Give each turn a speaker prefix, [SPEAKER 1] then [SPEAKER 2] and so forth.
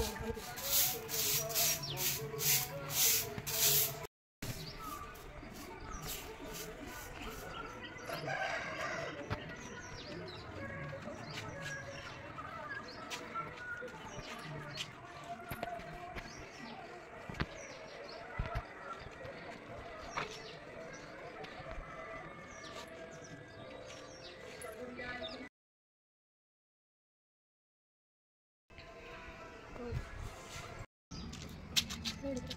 [SPEAKER 1] Thank you. heard of them.